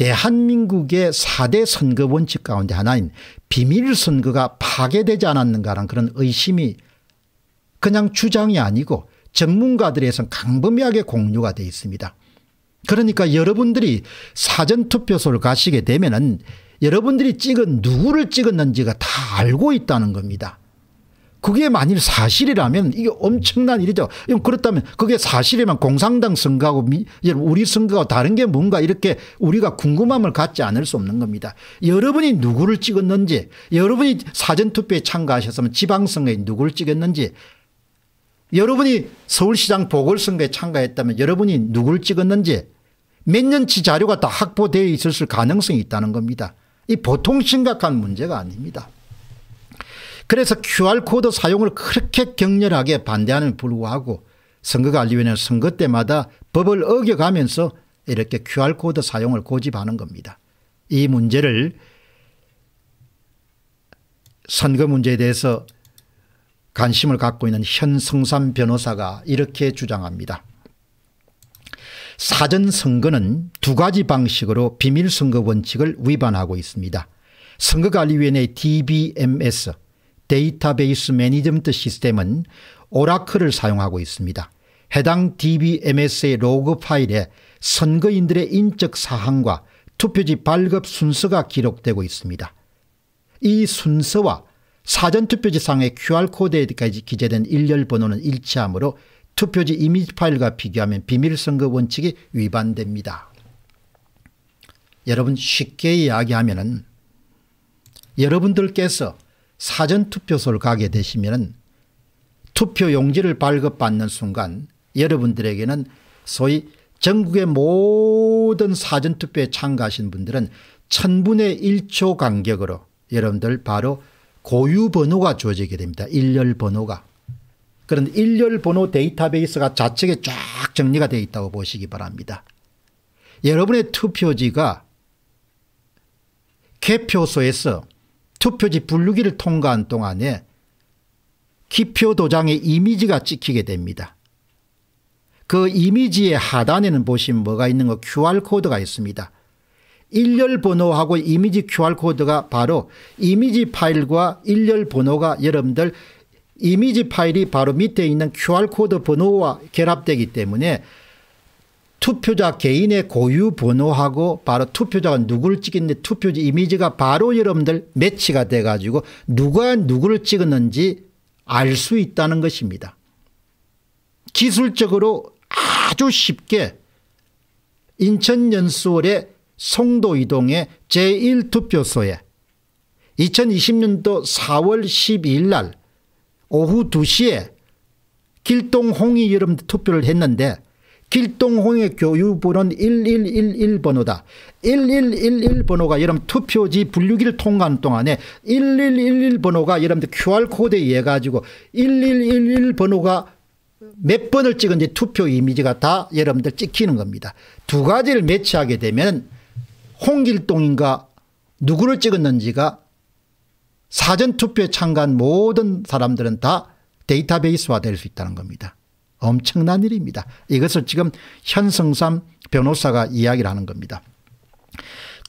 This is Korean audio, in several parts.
대한민국의 4대 선거 원칙 가운데 하나인 비밀 선거가 파괴되지 않았는가라는 그런 의심이 그냥 주장이 아니고 전문가들에서 강범위하게 공유가 되어 있습니다. 그러니까 여러분들이 사전투표소를 가시게 되면 여러분들이 찍은 누구를 찍었는지가 다 알고 있다는 겁니다. 그게 만일 사실이라면 이게 엄청난 일이죠. 그렇다면 그게 사실이면 공산당 선거하고 우리 선거하고 다른 게 뭔가 이렇게 우리가 궁금함을 갖지 않을 수 없는 겁니다. 여러분이 누구를 찍었는지 여러분이 사전투표에 참가하셨으면 지방선거에 누구를 찍었는지 여러분이 서울시장 보궐선거에 참가했다면 여러분이 누구를 찍었는지 몇 년치 자료가 다 확보되어 있을 가능성이 있다는 겁니다. 이 보통 심각한 문제가 아닙니다. 그래서 QR코드 사용을 그렇게 격렬하게 반대하는 불구하고 선거관리위원회는 선거 때마다 법을 어겨가면서 이렇게 QR코드 사용을 고집하는 겁니다. 이 문제를 선거 문제에 대해서 관심을 갖고 있는 현성삼 변호사가 이렇게 주장합니다. 사전선거는 두 가지 방식으로 비밀선거 원칙을 위반하고 있습니다. 선거관리위원회 DBMS Database management system은 오라클을 사용하고 있습니다. 해당 DBMS의 로그 파일에 선거인들의 인적 사항과 투표지 발급 순서가 기록되고 있습니다. 이 순서와 사전투표지상의 QR코드에까지 기재된 일련번호는 일치하므로 투표지 이미지 파일과 비교하면 비밀선거 원칙이 위반됩니다. 여러분 쉽게 이야기하면 여러분들께서 사전투표소를 가게 되시면 투표용지를 발급받는 순간 여러분들에게는 소위 전국의 모든 사전투표에 참가하신 분들은 천분의 1초 간격으로 여러분들 바로 고유 번호가 주어지게 됩니다. 일렬 번호가. 그런 일렬 번호 데이터베이스가 좌측에 쫙 정리가 되어 있다고 보시기 바랍니다. 여러분의 투표지가 개표소에서 투표지 분류기를 통과한 동안에 기표 도장의 이미지가 찍히게 됩니다. 그 이미지의 하단에는 보시면 뭐가 있는 거 QR코드가 있습니다. 일렬 번호하고 이미지 QR코드가 바로 이미지 파일과 일렬 번호가 여러분들 이미지 파일이 바로 밑에 있는 QR코드 번호와 결합되기 때문에 투표자 개인의 고유 번호하고 바로 투표자가 누구를 찍었는데 투표지 이미지가 바로 여러분들 매치가 돼 가지고 누가 누구를 찍었는지 알 수 있다는 것입니다. 기술적으로 아주 쉽게 인천 연수원의 송도 이동의 제1투표소에 2020년도 4월 12일 날 오후 2시에 길동 홍이 여러분들 투표를 했는데 길동홍의 교유번호는 1111번호다. 1111번호가 여러분 투표지 분류기를 통과하는 동안에 1111번호가 여러분들 QR코드에 의해 가지고 1111번호가 몇 번을 찍은지 투표 이미지가 다 여러분들 찍히는 겁니다. 두 가지를 매치하게 되면 홍길동인가 누구를 찍었는지가 사전투표에 참가한 모든 사람들은 다 데이터베이스화 될 수 있다는 겁니다. 엄청난 일입니다. 이것을 지금 현성삼 변호사가 이야기를 하는 겁니다.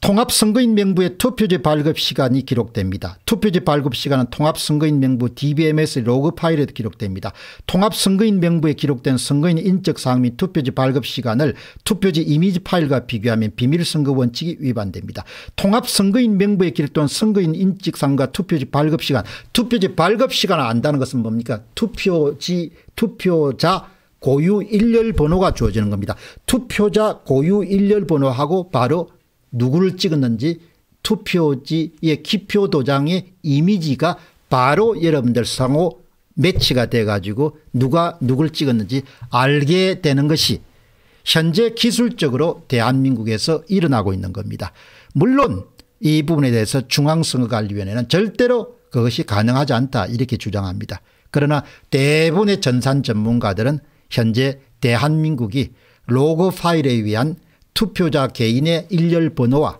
통합선거인 명부의 투표지 발급 시간이 기록됩니다. 투표지 발급 시간은 통합선거인 명부 DBMS 로그 파일에 기록됩니다. 통합선거인 명부에 기록된 선거인 인적사항 및 투표지 발급 시간을 투표지 이미지 파일과 비교하면 비밀선거 원칙이 위반됩니다. 통합선거인 명부에 기록된 선거인 인적사항과 투표지 발급 시간 투표지 발급 시간을 안다는 것은 뭡니까 투표지 투표자 고유 일렬 번호가 주어지는 겁니다. 투표자 고유 일렬 번호하고 바로 누구를 찍었는지 투표지의 기표 도장의 이미지가 바로 여러분들 상호 매치가 돼 가지고 누가 누굴 찍었는지 알게 되는 것이 현재 기술적으로 대한민국에서 일어나고 있는 겁니다. 물론 이 부분에 대해서 중앙선거관리위원회는 절대로 그것이 가능하지 않다 이렇게 주장합니다. 그러나 대부분의 전산 전문가들은 현재 대한민국이 로고 파일에 의한 투표자 개인의 일렬 번호와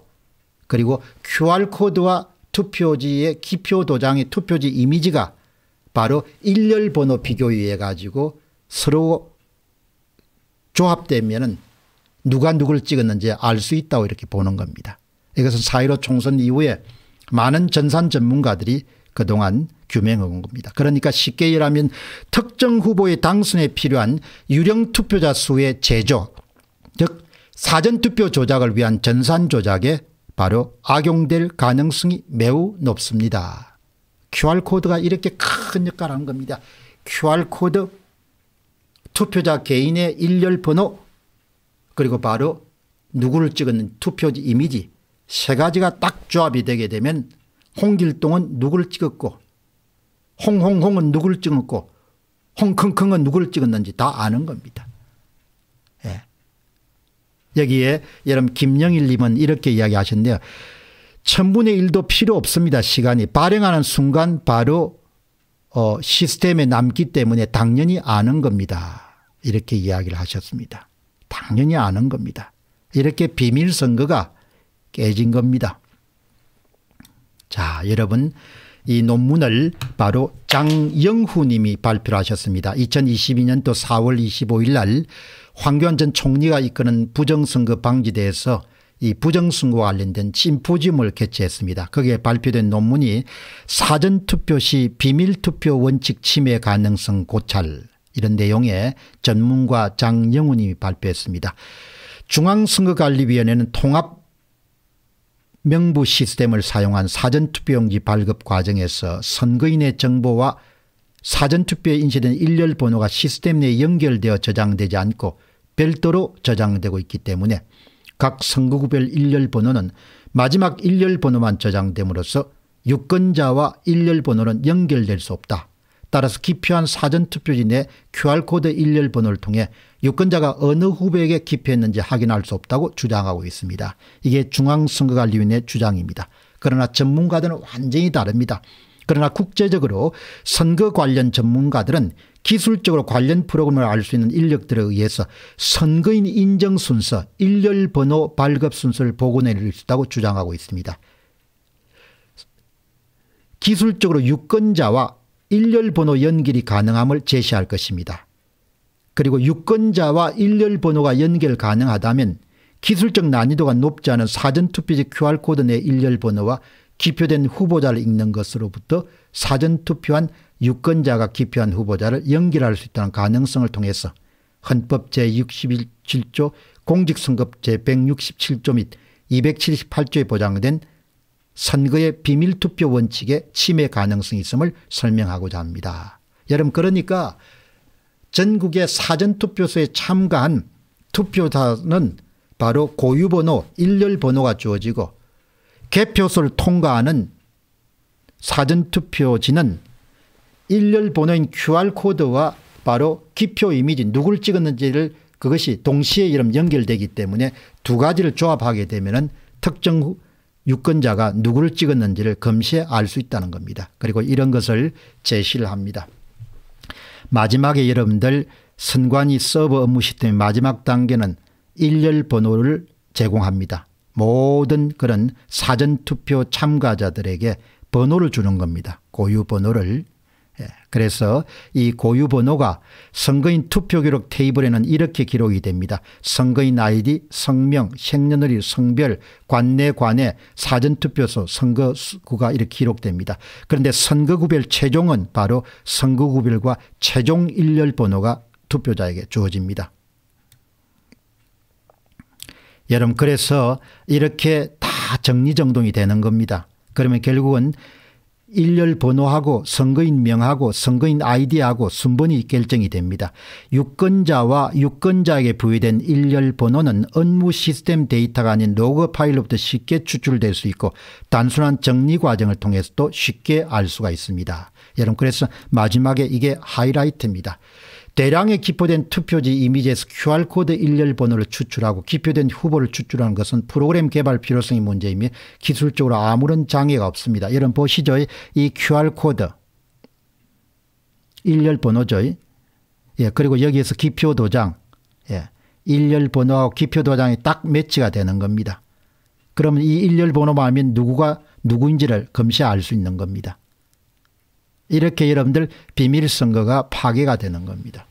그리고 QR코드와 투표지의 기표 도장의 투표지 이미지가 바로 일렬 번호 비교에 가지고 서로 조합되면 누가 누구를 찍었는지 알 수 있다고 이렇게 보는 겁니다. 이것은 4.15 총선 이후에 많은 전산 전문가들이 그동안 규명해 온 겁니다. 그러니까 쉽게 얘기하면 특정 후보의 당선에 필요한 유령 투표자 수의 제조 즉 사전투표 조작을 위한 전산 조작에 바로 악용될 가능성이 매우 높습니다. QR코드가 이렇게 큰 역할을 한 겁니다. QR코드 투표자 개인의 일렬 번호 그리고 바로 누구를 찍었는 투표지 이미지 세 가지가 딱 조합이 되게 되면 홍길동은 누구를 찍었고 홍홍홍은 누구를 찍었고 홍킁킁은 누구를 찍었는지 다 아는 겁니다. 예. 여기에 여러분 김영일 님은 이렇게 이야기하셨네요. 천분의 일도 필요 없습니다. 시간이 발행하는 순간 바로 어 시스템에 남기 때문에 당연히 아는 겁니다. 이렇게 이야기를 하셨습니다. 당연히 아는 겁니다. 이렇게 비밀 선거가 깨진 겁니다. 자 여러분 이 논문을 바로 장영후 님이 발표를 하셨습니다. 2022년도 4월 25일 날 황교안 전 총리가 이끄는 부정선거 방지대에서 이 부정선거와 관련된 심포지움을 개최했습니다. 거기에 발표된 논문이 사전투표 시 비밀투표 원칙 침해 가능성 고찰 이런 내용의 전문가 장영우 님이 발표했습니다. 중앙선거관리위원회는 통합 명부 시스템을 사용한 사전투표용지 발급 과정에서 선거인의 정보와 사전투표에 인쇄된 일렬 번호가 시스템 내에 연결되어 저장되지 않고 별도로 저장되고 있기 때문에 각 선거구별 일렬 번호는 마지막 일렬 번호만 저장됨으로써 유권자와 일렬 번호는 연결될 수 없다. 따라서 기표한 사전투표지 내 QR코드 일렬 번호를 통해 유권자가 어느 후보에게 기표했는지 확인할 수 없다고 주장하고 있습니다. 이게 중앙선거관리위원회 주장입니다. 그러나 전문가들은 완전히 다릅니다. 그러나 국제적으로 선거 관련 전문가들은 기술적으로 관련 프로그램을 알 수 있는 인력들에 의해서 선거인 인정 순서, 일렬 번호 발급 순서를 복원해낼 수 있다고 주장하고 있습니다. 기술적으로 유권자와 일렬 번호 연결이 가능함을 제시할 것입니다. 그리고 유권자와 일렬 번호가 연결 가능하다면 기술적 난이도가 높지 않은 사전투표지 QR코드 내 일렬 번호와 기표된 후보자를 읽는 것으로부터 사전투표한 유권자가 기표한 후보자를 연결할 수 있다는 가능성을 통해서 헌법 제67조 공직선거법 제167조 및 278조에 보장된 선거의 비밀투표 원칙에 침해 가능성이 있음을 설명하고자 합니다. 여러분 그러니까 전국의 사전투표소에 참가한 투표자는 바로 고유번호 일렬번호가 주어지고 개표소를 통과하는 사전투표지는 일렬 번호인 QR코드와 바로 기표 이미지 누굴 찍었는지를 그것이 동시에 이름 연결되기 때문에 두 가지를 조합하게 되면 특정 유권자가 누구를 찍었는지를 검시해 알수 있다는 겁니다. 그리고 이런 것을 제시를 합니다. 마지막에 여러분들 선관위 서버 업무 시스템의 마지막 단계는 일렬 번호를 제공합니다. 모든 그런 사전투표 참가자들에게 번호를 주는 겁니다. 고유 번호를 예, 그래서 이 고유 번호가 선거인 투표 기록 테이블에는 이렇게 기록이 됩니다. 선거인 아이디, 성명, 생년월일, 성별, 관내 관내, 사전투표소, 선거구가 이렇게 기록됩니다. 그런데 선거구별 최종은 바로 선거구별과 최종 일렬 번호가 투표자에게 주어집니다. 여러분 그래서 이렇게 다 정리정돈이 되는 겁니다. 그러면 결국은 일렬 번호하고 선거인 명하고 선거인 아이디하고 순번이 결정이 됩니다. 유권자와 유권자에게 부여된 일렬 번호는 업무 시스템 데이터가 아닌 로그 파일로부터 쉽게 추출될 수 있고 단순한 정리 과정을 통해서도 쉽게 알 수가 있습니다. 여러분 그래서 마지막에 이게 하이라이트입니다. 대량의 기표된 투표지 이미지에서 QR코드 일렬 번호를 추출하고 기표된 후보를 추출하는 것은 프로그램 개발 필요성이 문제이며 기술적으로 아무런 장애가 없습니다. 여러분 보시죠. 이 QR코드 일렬 번호죠. 예, 그리고 여기에서 기표 도장 예, 일렬 번호하고 기표 도장이 딱 매치가 되는 겁니다. 그러면 이 일렬 번호만 하면 누구가 누구인지를 검시할 수 있는 겁니다. 이렇게 여러분들 비밀 선거가 파괴가 되는 겁니다.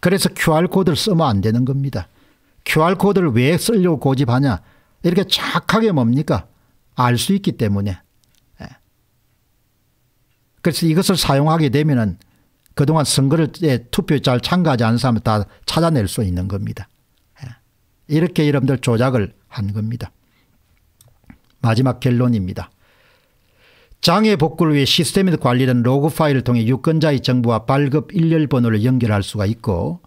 그래서 QR코드를 쓰면 안 되는 겁니다. QR코드를 왜 쓰려고 고집하냐 이렇게 착하게 뭡니까 알 수 있기 때문에 예. 그래서 이것을 사용하게 되면 그동안 선거를 투표에 잘 참가하지 않은 사람을 다 찾아낼 수 있는 겁니다. 예. 이렇게 여러분들 조작을 한 겁니다. 마지막 결론입니다. 장애 복구를 위해 시스템에서 관리된 로그 파일을 통해 유권자의 정보와 발급 일련번호를 연결할 수가 있고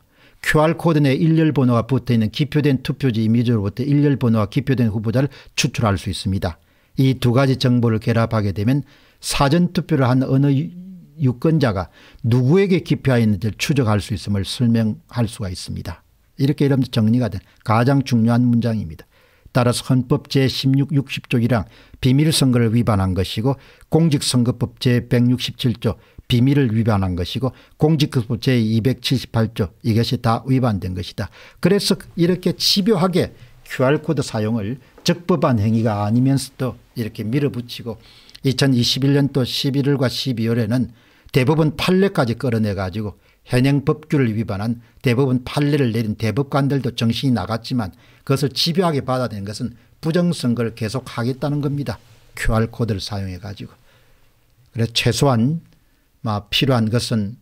QR코드 내 일련번호가 붙어있는 기표된 투표지 이미지로부터 일련번호와 기표된 후보자를 추출할 수 있습니다. 이 두 가지 정보를 결합하게 되면 사전투표를 한 어느 유권자가 누구에게 기표하였는지를 추적할 수 있음을 설명할 수가 있습니다. 이렇게 여러분들 정리가 된 가장 중요한 문장입니다. 따라서 헌법 제16, 60조 1항 비밀선거를 위반한 것이고 공직선거법 제167조 비밀을 위반한 것이고 공직선거법 제278조 이것이 다 위반된 것이다. 그래서 이렇게 집요하게 QR코드 사용을 적법한 행위가 아니면서도 이렇게 밀어붙이고 2021년도 11월과 12월에는 대법원 판례까지 끌어내 가지고 현행 법규를 위반한 대법원 판례를 내린 대법관들도 정신이 나갔지만 그것을 집요하게 받아들인 것은 부정선거를 계속하겠다는 겁니다. QR코드를 사용해 가지고. 그래서 최소한 필요한 것은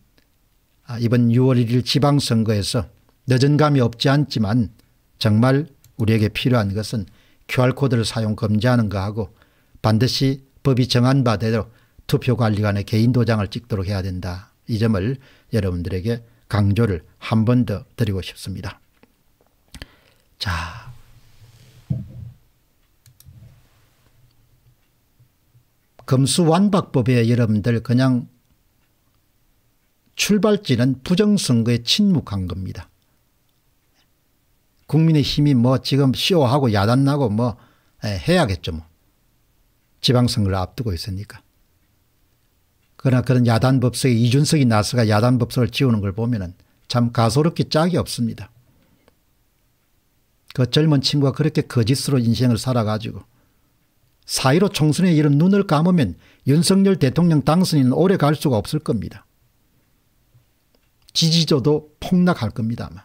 아, 이번 6월 1일 지방선거에서 늦은 감이 없지 않지만 정말 우리에게 필요한 것은 QR코드를 사용 금지하는 거하고 반드시 법이 정한 바대로 투표관리관의 개인 도장을 찍도록 해야 된다. 이 점을 여러분들에게 강조를 한 번 더 드리고 싶습니다. 자, 금수완박법에 여러분들 그냥 출발지는 부정선거에 침묵한 겁니다. 국민의힘이 뭐 지금 쇼하고 야단나고 뭐 해야겠죠. 뭐. 지방선거를 앞두고 있으니까. 그러나 그런 야단 법석에 이준석이 나서가 야단 법석을 지우는 걸 보면 참 가소롭기 짝이 없습니다. 그 젊은 친구가 그렇게 거짓으로 인생을 살아가지고 사이로 총선에 이런 눈을 감으면 윤석열 대통령 당선인은 오래 갈 수가 없을 겁니다. 지지조도 폭락할 겁니다. 아마.